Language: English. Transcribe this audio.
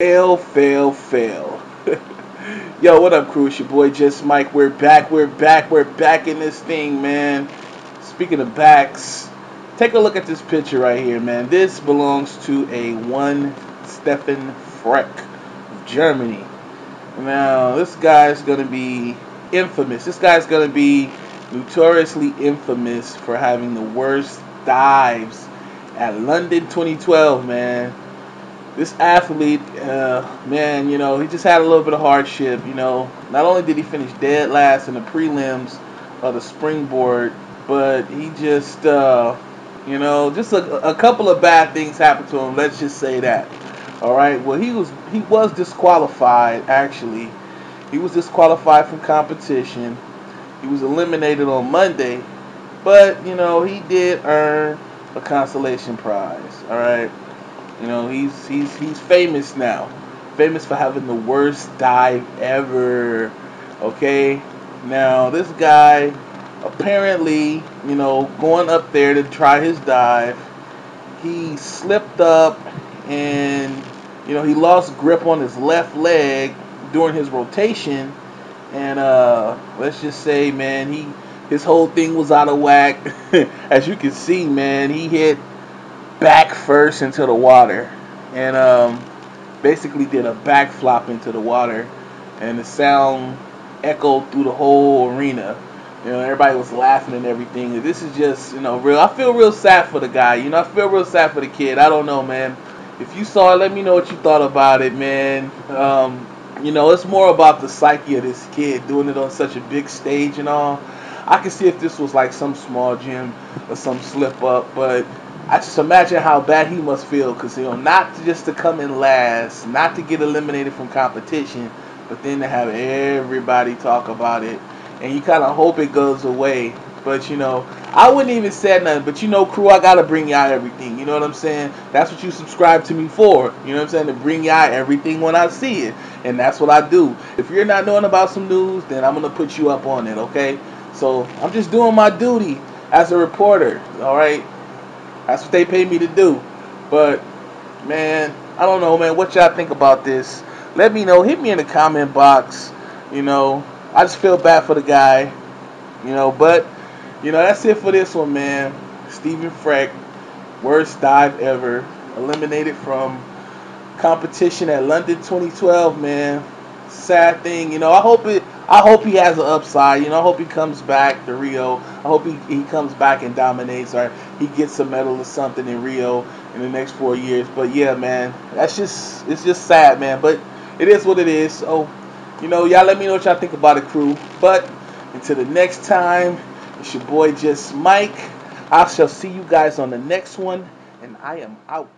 Fail, fail, fail. Yo, what up, crew? It's your boy Just Mike. We're back, we're back, we're back in this thing, man. Speaking of backs, take a look at this picture right here, man. This belongs to a one Stephan Freck of Germany. Now, this guy's gonna be infamous. This guy's gonna be notoriously infamous for having the worst dives at London 2012, man this athlete, uh, man, you know, he just had a little bit of hardship. You know, not only did he finish dead last in the prelims of the springboard, but he just, uh, you know, just a, a couple of bad things happened to him. Let's just say that. All right. Well, he was he was disqualified. Actually, he was disqualified from competition. He was eliminated on Monday, but you know he did earn a consolation prize. All right. You know, he's he's he's famous now. Famous for having the worst dive ever. Okay? Now, this guy apparently, you know, going up there to try his dive, he slipped up and you know, he lost grip on his left leg during his rotation and uh let's just say, man, he his whole thing was out of whack. As you can see, man, he hit back first into the water and um, basically did a back flop into the water and the sound echoed through the whole arena. You know, everybody was laughing and everything. This is just, you know, real. I feel real sad for the guy. You know, I feel real sad for the kid. I don't know, man. If you saw it, let me know what you thought about it, man. Um, you know, it's more about the psyche of this kid doing it on such a big stage and all. I can see if this was like some small gym or some slip up, but I just imagine how bad he must feel because you know not just to come in last, not to get eliminated from competition, but then to have everybody talk about it, and you kind of hope it goes away. But you know, I wouldn't even say nothing. But you know, crew, I gotta bring y'all everything. You know what I'm saying? That's what you subscribe to me for. You know what I'm saying? To bring y'all everything when I see it, and that's what I do. If you're not knowing about some news, then I'm gonna put you up on it. Okay? So I'm just doing my duty as a reporter. All right. That's what they pay me to do. But man, I don't know, man. What y'all think about this? Let me know. Hit me in the comment box. You know, I just feel bad for the guy. You know, but you know that's it for this one, man. Stephen Freck, worst dive ever, eliminated from competition at London 2012, man. Sad thing, you know. I hope it. I hope he has an upside. You know, I hope he comes back to Rio. I hope he, he comes back and dominates or he gets a medal or something in Rio in the next four years. But yeah, man, that's just it's just sad, man. But it is what it is. So, you know, y'all let me know what y'all think about the crew. But until the next time, it's your boy Just Mike. I shall see you guys on the next one, and I am out.